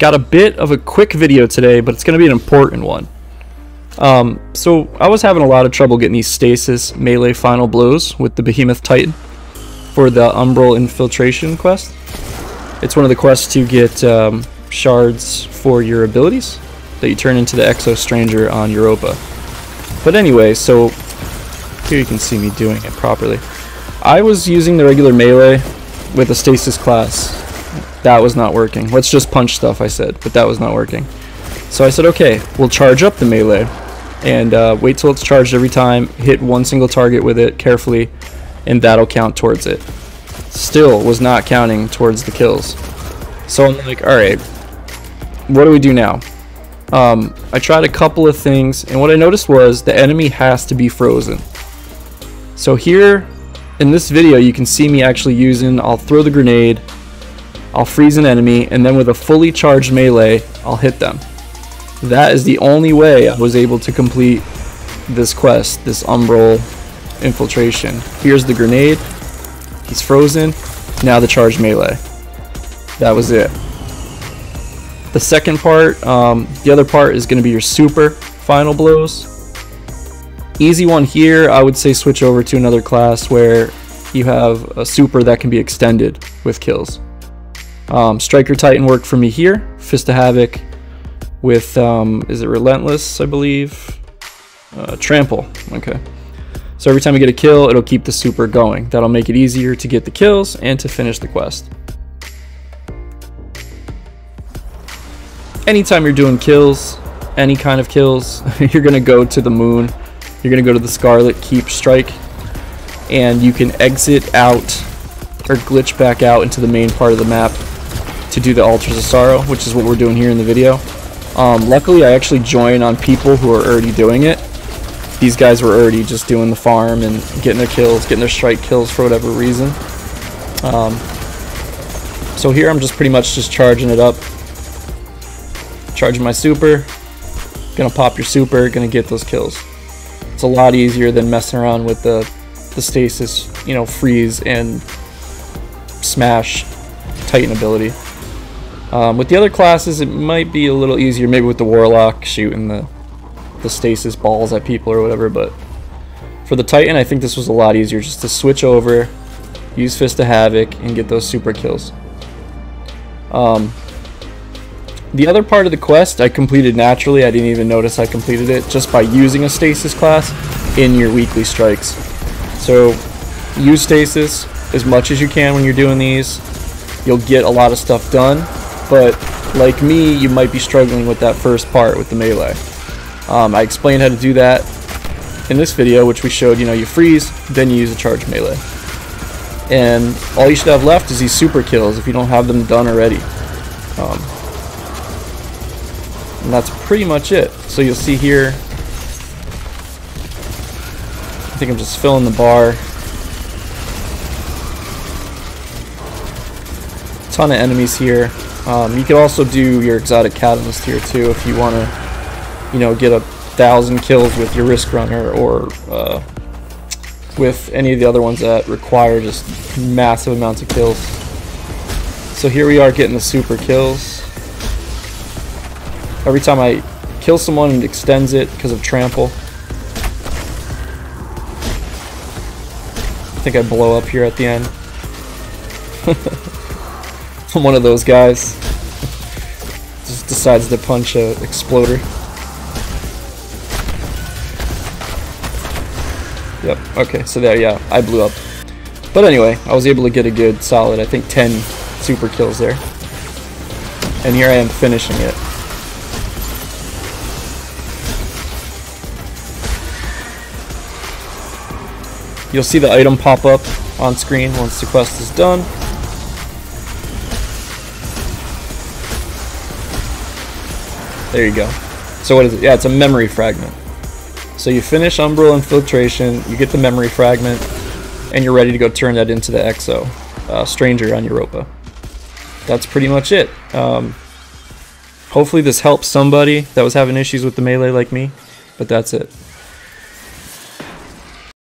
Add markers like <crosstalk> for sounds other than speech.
got a bit of a quick video today, but it's going to be an important one. Um, so I was having a lot of trouble getting these stasis melee final blows with the Behemoth Titan for the Umbral Infiltration quest. It's one of the quests to get um, shards for your abilities that you turn into the Exo Stranger on Europa. But anyway, so here you can see me doing it properly. I was using the regular melee with a stasis class. That was not working. Let's just punch stuff, I said, but that was not working. So I said, okay, we'll charge up the melee and uh, wait till it's charged every time, hit one single target with it carefully, and that'll count towards it. Still was not counting towards the kills. So I'm like, alright, what do we do now? Um, I tried a couple of things, and what I noticed was the enemy has to be frozen. So here, in this video, you can see me actually using, I'll throw the grenade, I'll freeze an enemy, and then with a fully charged melee, I'll hit them. That is the only way I was able to complete this quest, this Umbral infiltration. Here's the grenade, he's frozen, now the charged melee. That was it. The second part, um, the other part is going to be your super final blows. Easy one here, I would say switch over to another class where you have a super that can be extended with kills. Um, Striker Titan worked for me here. Fist of Havoc with, um, is it Relentless, I believe? Uh, trample, okay. So every time you get a kill, it'll keep the super going. That'll make it easier to get the kills and to finish the quest. anytime you're doing kills, any kind of kills, <laughs> you're to go to the moon. You're to go to the Scarlet Keep Strike. And you can exit out or glitch back out into the main part of the map to do the Altars of Sorrow, which is what we're doing here in the video. Um, luckily, I actually join on people who are already doing it. These guys were already just doing the farm and getting their kills, getting their strike kills for whatever reason. Um, so here I'm just pretty much just charging it up Charging my super. Gonna pop your super, gonna get those kills. It's a lot easier than messing around with the, the stasis, you know, freeze and smash Titan ability. Um, with the other classes, it might be a little easier, maybe with the Warlock shooting the, the stasis balls at people or whatever, but for the Titan, I think this was a lot easier just to switch over, use Fist of Havoc, and get those super kills. Um, the other part of the quest I completed naturally, I didn't even notice I completed it, just by using a stasis class in your weekly strikes. So use stasis as much as you can when you're doing these. You'll get a lot of stuff done, but like me, you might be struggling with that first part with the melee. Um, I explained how to do that in this video, which we showed, you know, you freeze, then you use a charge melee. And all you should have left is these super kills if you don't have them done already. Um, and that's pretty much it. So you'll see here, I think I'm just filling the bar. Ton of enemies here. Um, you can also do your exotic catalyst here too if you want to, you know, get a thousand kills with your risk runner or uh, with any of the other ones that require just massive amounts of kills. So here we are getting the super kills. Every time I kill someone, it extends it because of trample. I think I blow up here at the end. <laughs> I'm one of those guys. Just decides to punch a exploder. Yep, okay, so there, yeah, I blew up. But anyway, I was able to get a good solid, I think 10 super kills there. And here I am finishing it. You'll see the item pop up on screen once the quest is done. There you go. So what is it? Yeah, it's a memory fragment. So you finish Umbral Infiltration, you get the memory fragment, and you're ready to go turn that into the Exo, uh, Stranger on Europa. That's pretty much it. Um, hopefully this helps somebody that was having issues with the melee like me, but that's it.